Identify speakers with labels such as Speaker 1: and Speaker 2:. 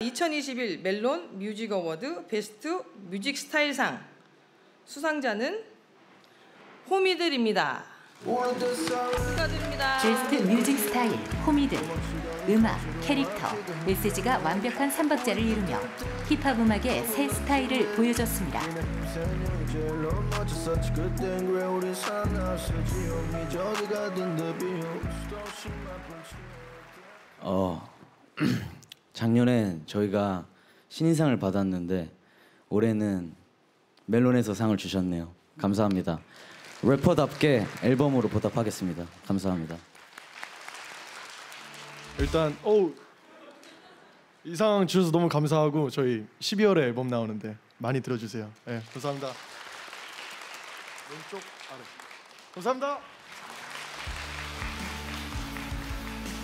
Speaker 1: 2021 Melon Music Award Best Music Style상 수상자는 호미들입니다. 축하드립니다.
Speaker 2: Best Music Style, 호미들, 음악, 캐릭터, 메시지가 완벽한 삼박자를 이루며 힙합 음악의 새 스타일을 보여줬습니다.
Speaker 3: 어 작년에 저희가 신인상을 받았는데 올해는 멜론에서 상을 주셨네요. 감사합니다. 래퍼답게 앨범으로 보답하겠습니다. 감사합니다.
Speaker 4: 일단 오 이상 주셔서 너무 감사하고 저희 12월에 앨범 나오는데 많이 들어주세요. 네, 감사합니다. 왼쪽 아래. 감사합니다.